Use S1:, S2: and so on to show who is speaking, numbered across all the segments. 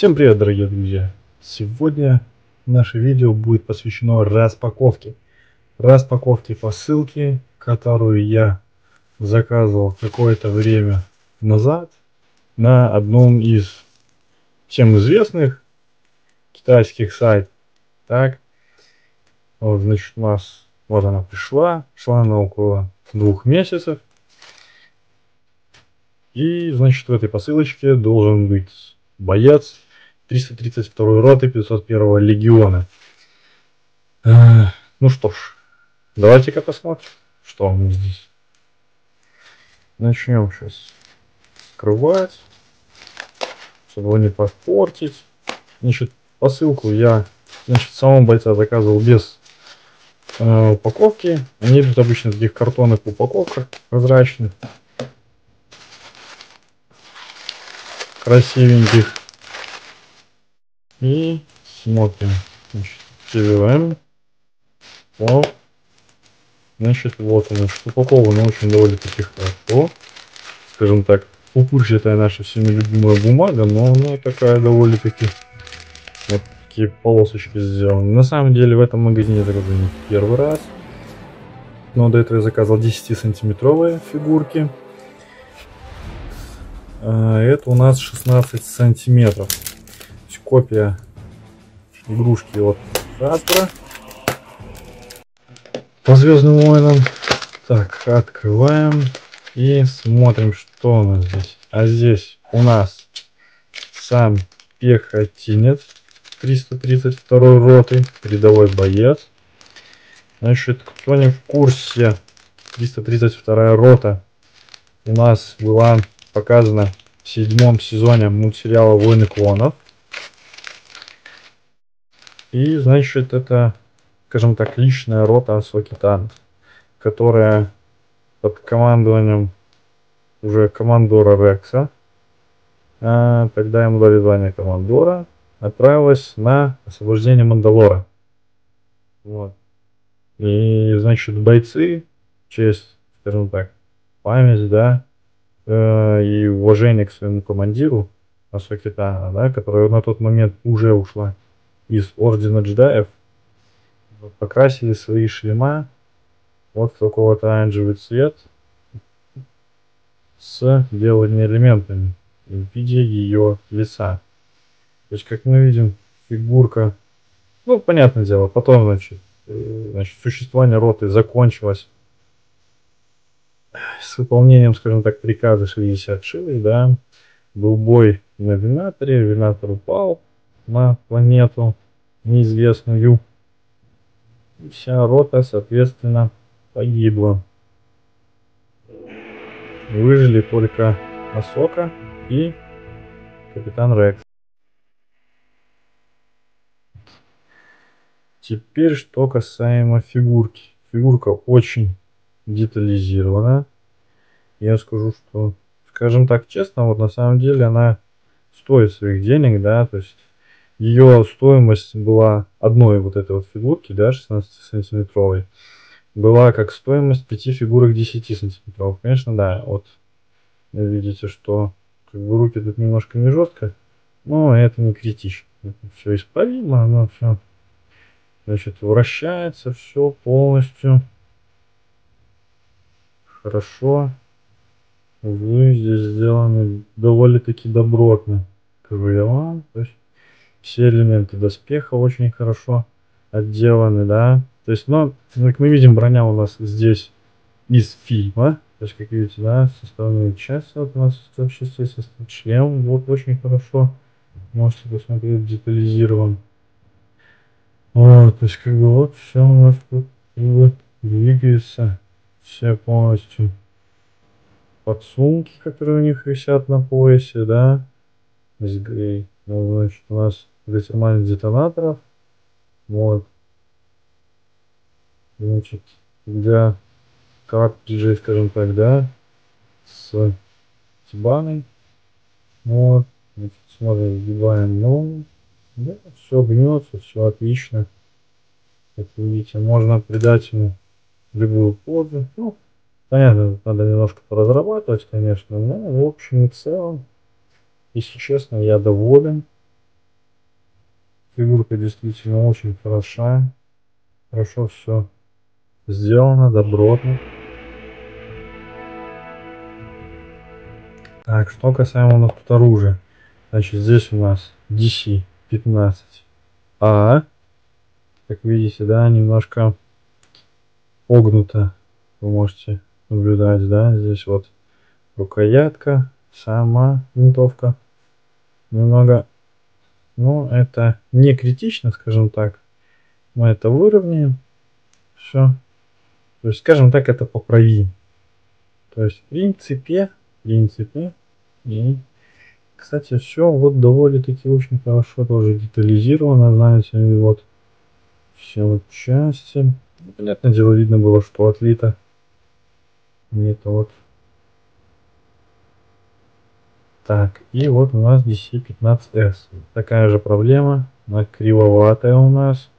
S1: Всем привет, дорогие друзья! Сегодня наше видео будет посвящено распаковке. Распаковке посылки, которую я заказывал какое-то время назад на одном из всем известных китайских сайтов. Так, вот, значит, у нас, вот она пришла, шла она около двух месяцев. И, значит, в этой посылочке должен быть боец 332 роты 501 легиона. Ну что ж, давайте-ка посмотрим, что у нас здесь. Начнем сейчас скрывать, чтобы его не подпортить. Значит, посылку я, значит, самого бойца заказывал без э, упаковки. Они тут обычно в таких картонных упаковках прозрачных. красивеньких. И смотрим. Значит, CVM. О. Значит, вот она, что упаковано очень довольно-таки хорошо. Скажем так, пупырчатая наша всеми любимая бумага, но она такая довольно-таки вот такие полосочки сделаны. На самом деле в этом магазине я заказываю не первый раз. Но до этого я заказывал 10 сантиметровые фигурки. А, это у нас 16 сантиметров. Копия игрушки от Хаспера. По Звездным войнам. Так, открываем и смотрим, что у нас здесь. А здесь у нас сам пехотинец 332 роты, рядовой боец. Значит, кто не в курсе, 332 рота у нас была показано в седьмом сезоне мультсериала «Войны клонов». И, значит, это, скажем так, личная рота Асокитан, которая под командованием уже командора Рекса, а, тогда ему дали звание командора, отправилась на освобождение Мандалора. Вот. И, значит, бойцы, честь, скажем так, память, да, э, и уважение к своему командиру Асокитана, да, которая на тот момент уже ушла из Ордена Джедаев, покрасили свои шлема. Вот такого-то оранжевый цвет с белыми элементами в виде ее лица. То есть, как мы видим, фигурка, ну, понятное дело, потом, значит, э, значит существование роты закончилось с выполнением, скажем так, приказа 66, да, был бой на Винаторе, Винатор упал на планету неизвестную. Вся рота, соответственно, погибла. Выжили только Асока и Капитан Рекс. Теперь что касаемо фигурки. Фигурка очень детализирована. Я скажу, что, скажем так честно, вот на самом деле она стоит своих денег, да, то есть ее стоимость была одной вот этой вот фигурки, да, 16 сантиметровой, была как стоимость пяти фигурок 10 сантиметров. Конечно, да, вот видите, что как бы руки тут немножко не жестко, но это не критично. Все исправимо, оно все значит вращается все полностью хорошо углы здесь сделаны довольно-таки добротно крыла то есть все элементы доспеха очень хорошо отделаны да. То есть ну, как мы видим броня у нас здесь из фильма. То есть как видите да составные части вот у нас вообще здесь шлем вот очень хорошо можете посмотреть детализирован. Вот, то есть как бы вот все у нас тут как двигается все полностью. Подсумки, которые у них висят на поясе, да, здесь, ну, значит, у нас гасимальных детонаторов, вот, значит, для картриджей, скажем так, да, с тибаной, вот, значит, смотрим, вбиваем новый, да, все гнется, все отлично. Как вы видите, можно придать ему любую позу. Ну, понятно, надо немножко поразрабатывать, конечно, но в общем и целом, если честно, я доволен. Фигурка действительно очень хороша. Хорошо все сделано, добротно. Так, что касаемо у нас тут оружия. Значит, здесь у нас DC-15A. А. Как видите, да, немножко погнуто. Вы можете наблюдать, да, здесь вот рукоятка, сама винтовка. Немного, ну, это не критично, скажем так. Мы это выровняем. Все. То есть, скажем так, это поправим. То есть, в принципе, в принципе, и, кстати, все вот довольно-таки очень хорошо тоже детализировано, знаете, вот все вот части. Ну, понятное дело, видно было, что отлито. И это вот. Так, и вот у нас DC-15S. Такая же проблема, она кривоватая у нас.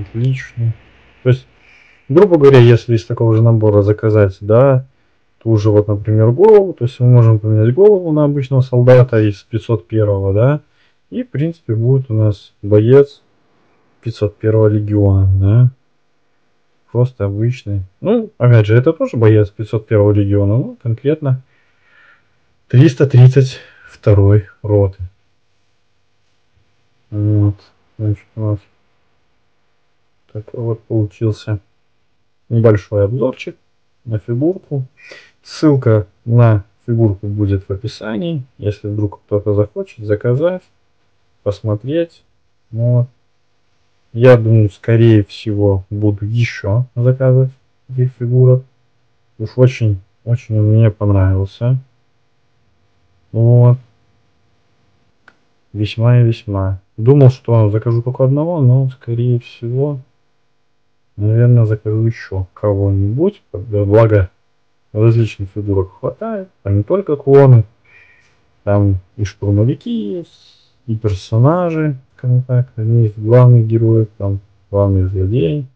S1: Отлично. То есть, грубо говоря, если из такого же набора заказать, да, ту же вот, например, голову, то есть мы можем поменять голову на обычного солдата из 501, да, и, в принципе, будет у нас боец 501 легиона, да. Просто обычный. Ну, опять же, это тоже боец 501 легиона, ну, конкретно 332 роты. Вот, значит, у нас такой вот получился небольшой обзорчик на фигурку. Ссылка на фигурку будет в описании. Если вдруг кто-то захочет заказать, посмотреть. Вот. Я думаю, скорее всего, буду еще заказывать этих фигурок. Уж очень, очень мне понравился. Вот. Весьма и весьма. Думал, что закажу только одного, но скорее всего Наверное, закажу еще кого-нибудь. Благо, различных фигурок хватает. Там не только клоны. Там и штурмовики есть, и персонажи, так. Они есть главные герои, там главные злодеи.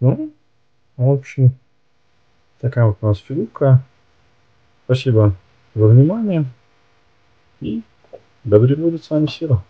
S1: Ну, в общем, такая вот у нас фигурка. Спасибо за внимание. И да будет с вами сила.